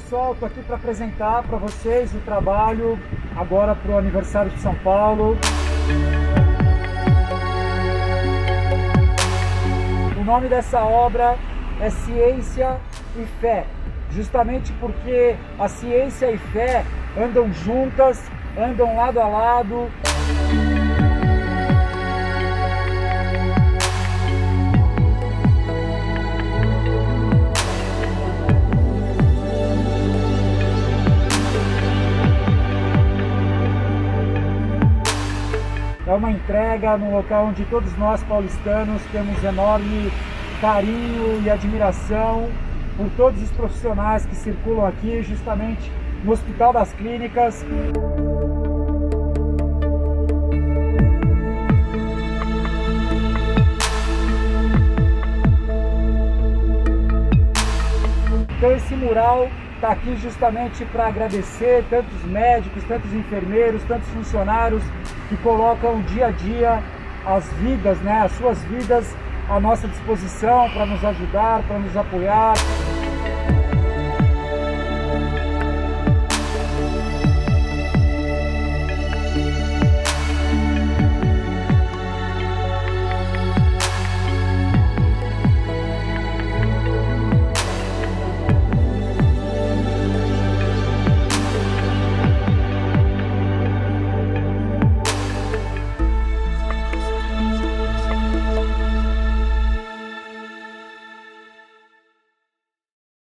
pessoal, estou aqui para apresentar para vocês o trabalho agora para o aniversário de São Paulo. O nome dessa obra é Ciência e Fé, justamente porque a ciência e fé andam juntas, andam lado a lado. Uma entrega num local onde todos nós paulistanos temos enorme carinho e admiração por todos os profissionais que circulam aqui, justamente no Hospital das Clínicas. Então esse mural está aqui justamente para agradecer tantos médicos, tantos enfermeiros, tantos funcionários que colocam dia a dia as vidas, né, as suas vidas à nossa disposição para nos ajudar, para nos apoiar.